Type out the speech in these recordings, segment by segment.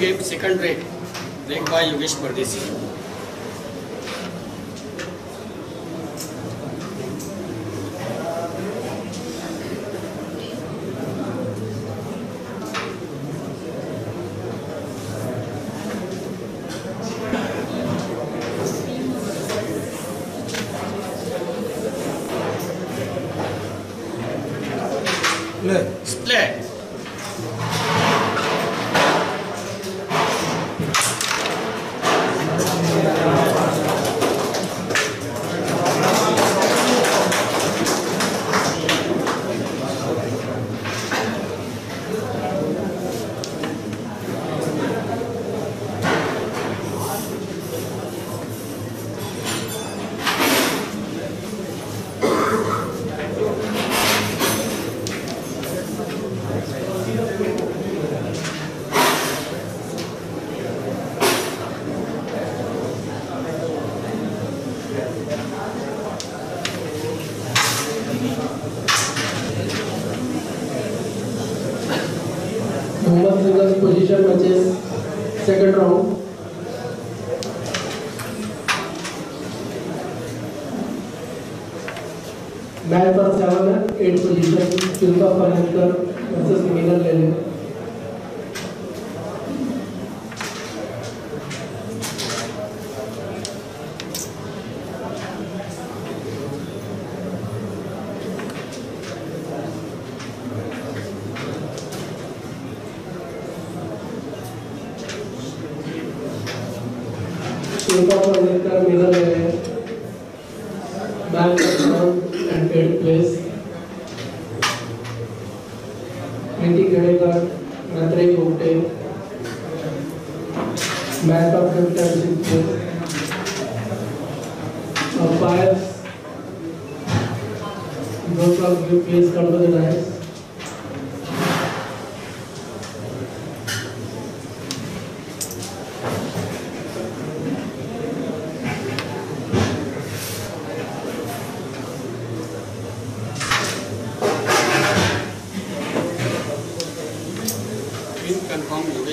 Game second रेक रेक by Yogesh Pardesi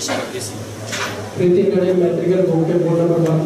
Suresh प्रतीक मैट्रिकल बोर्ड के board number one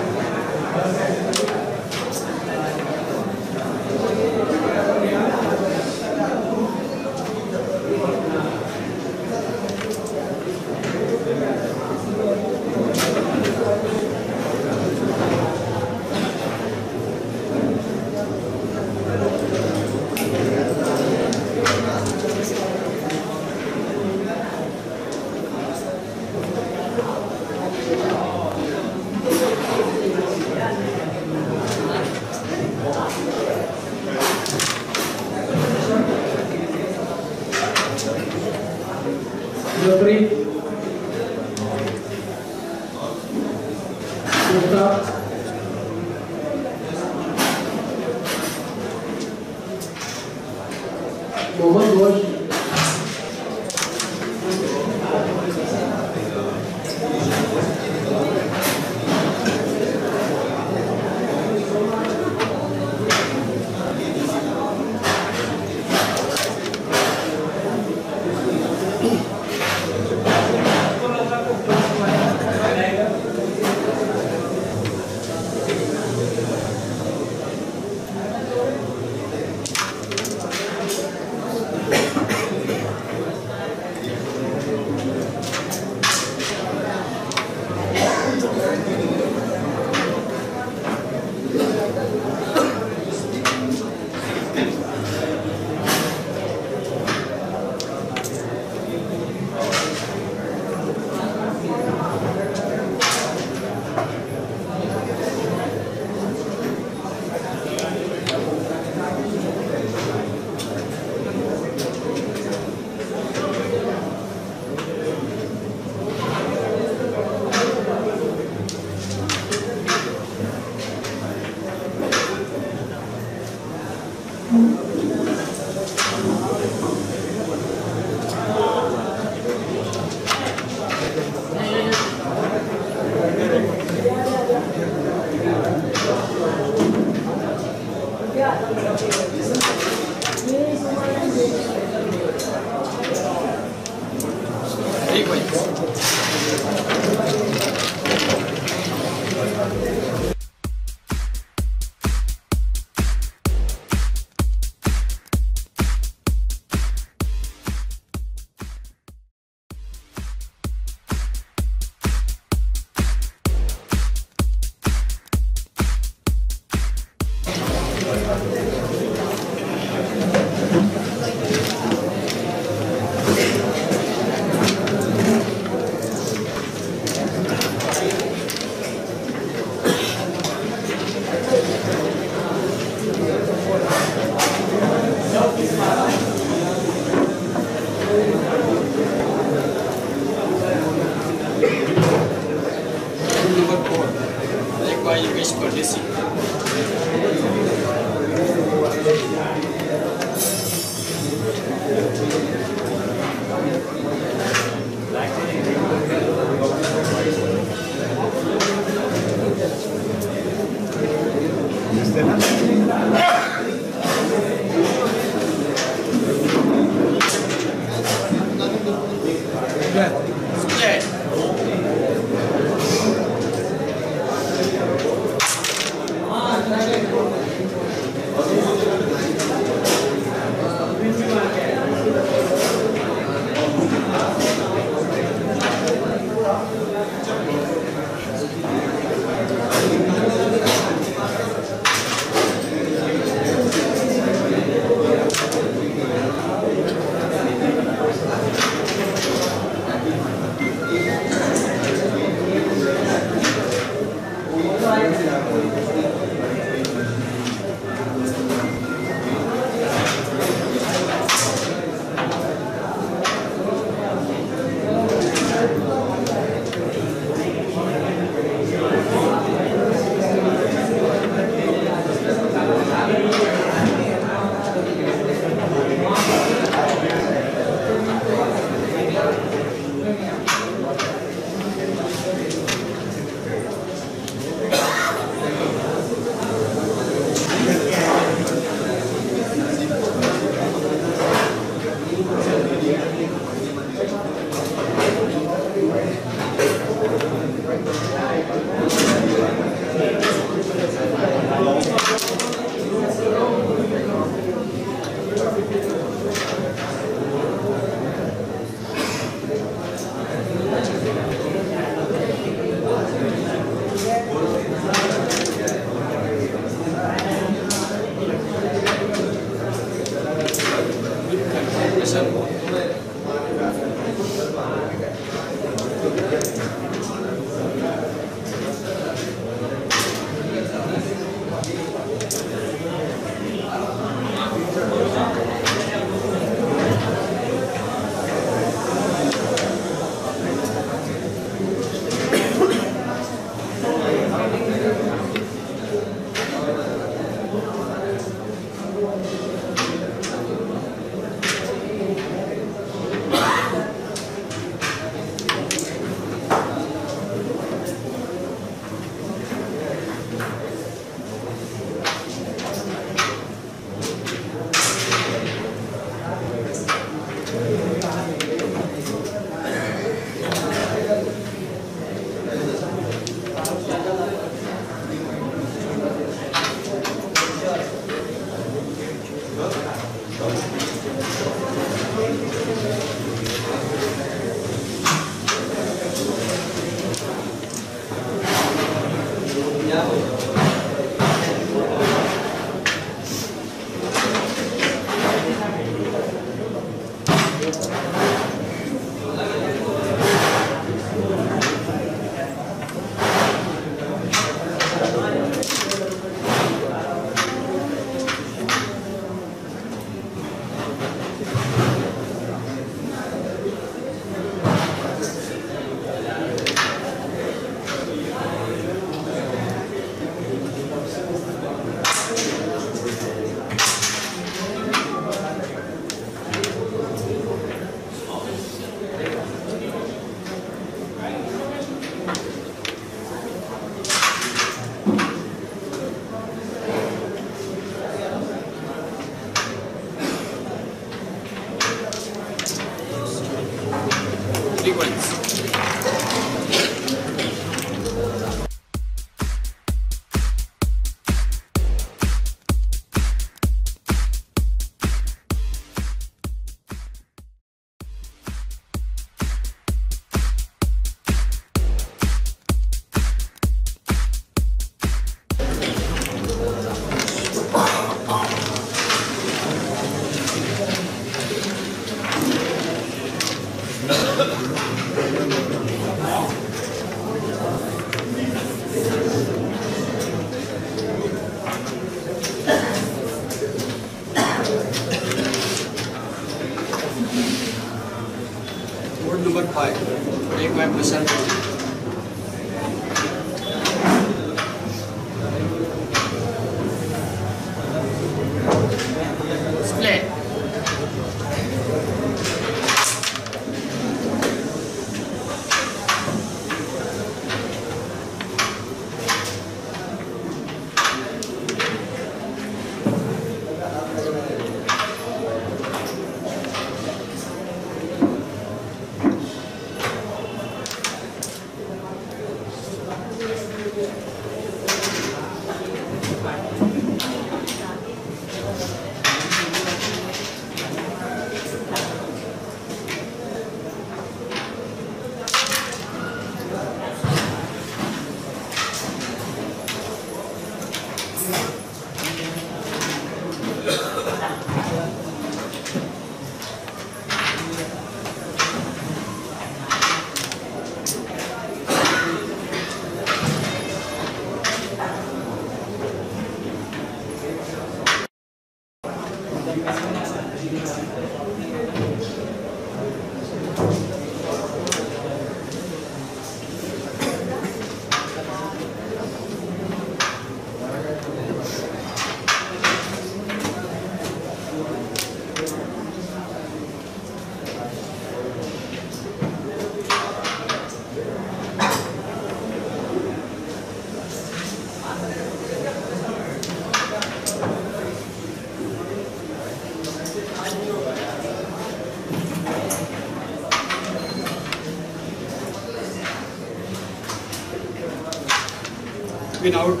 Been out.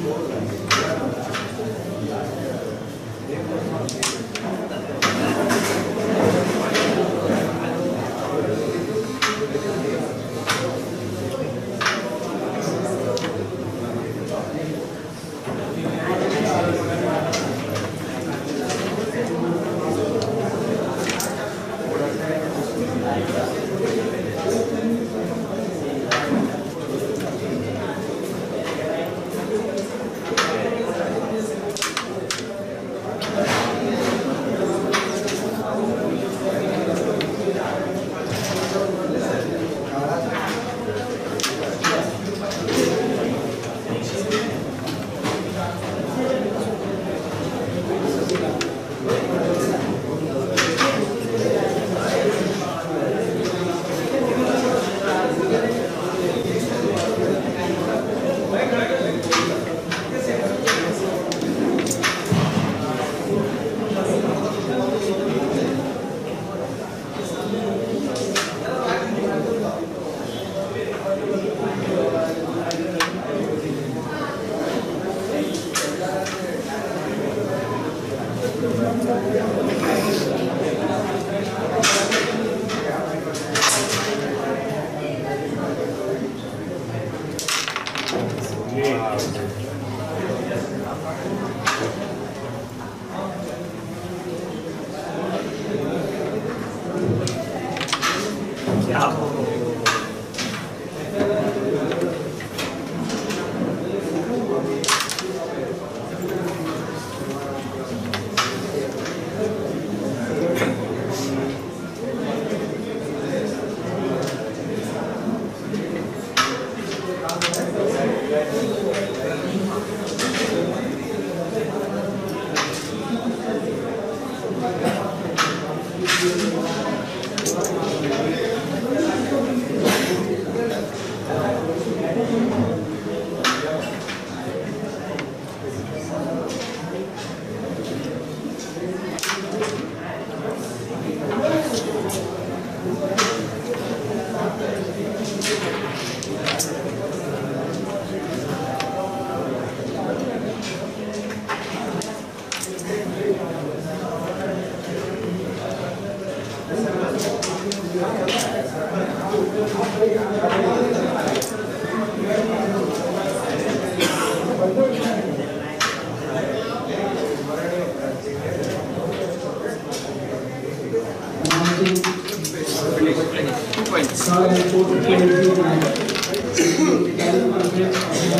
Wow.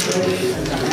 Gracias.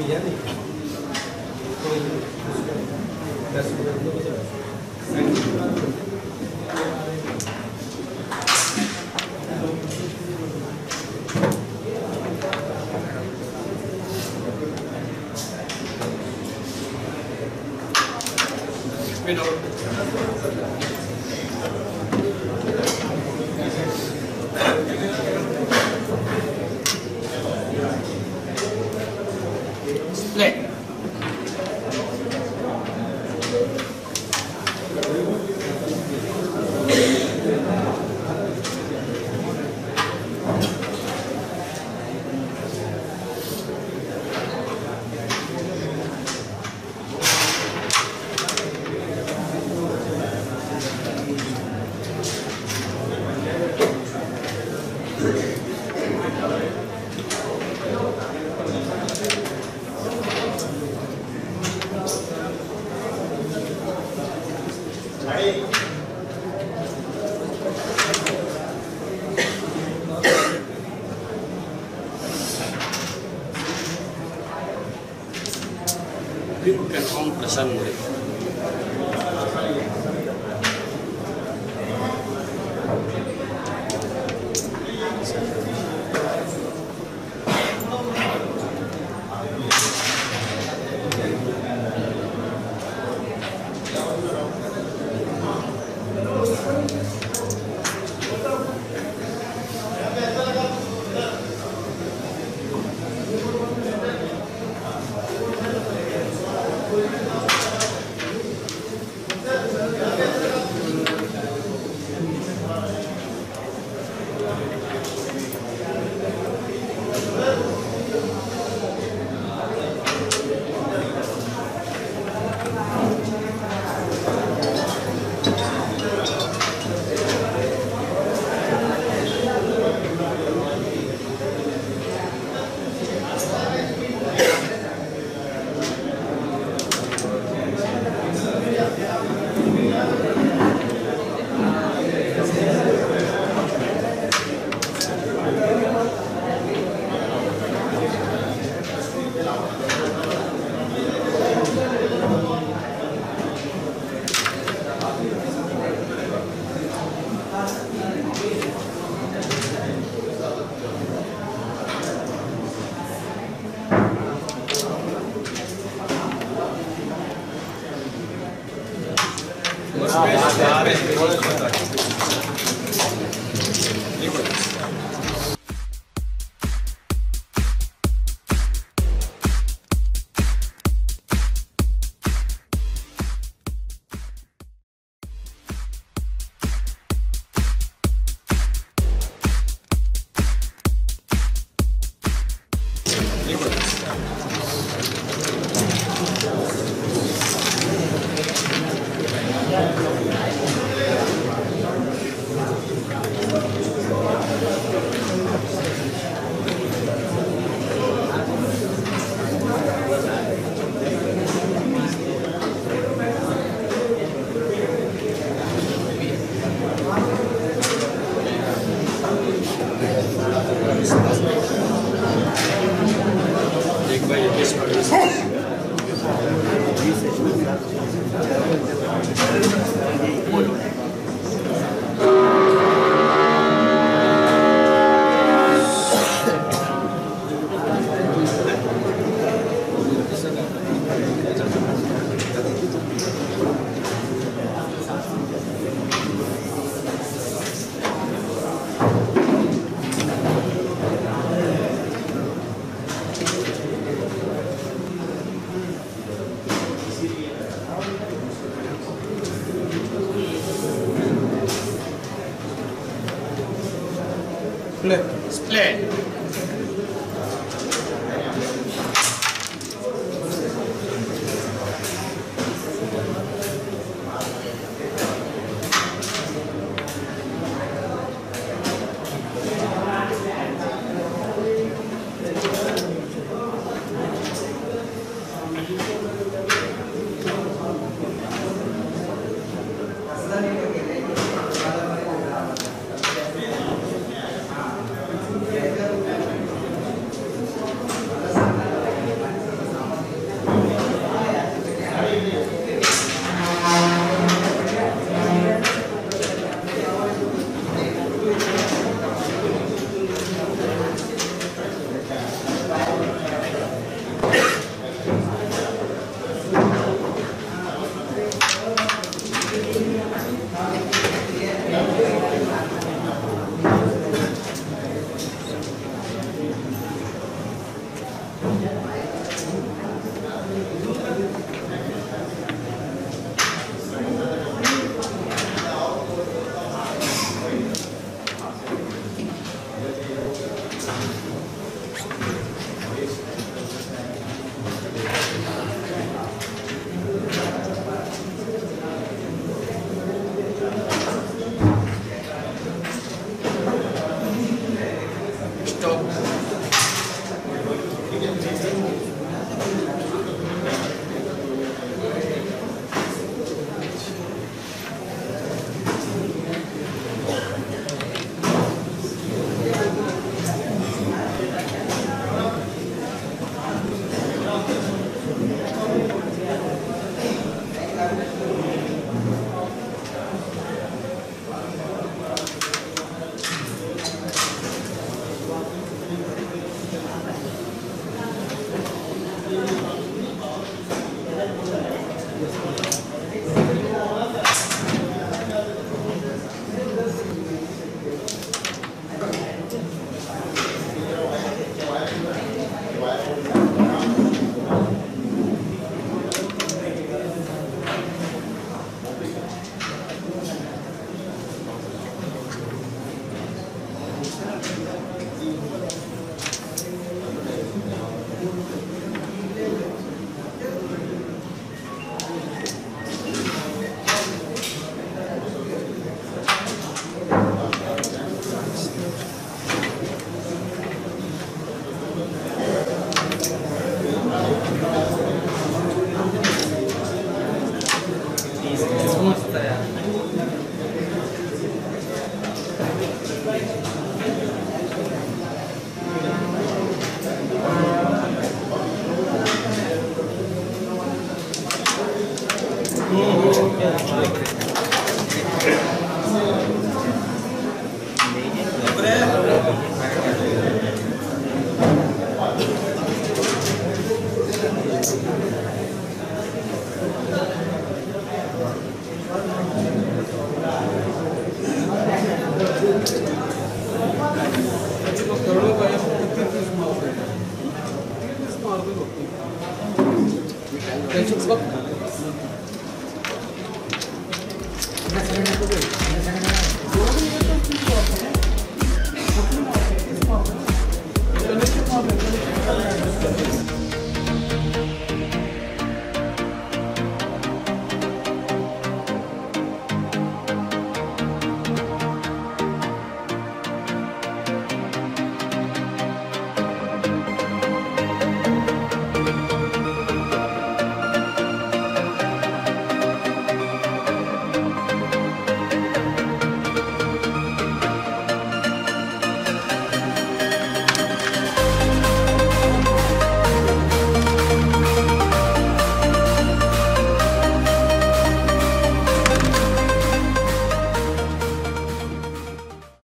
मिल जाएगी कोई दस मिनट sangre. It's.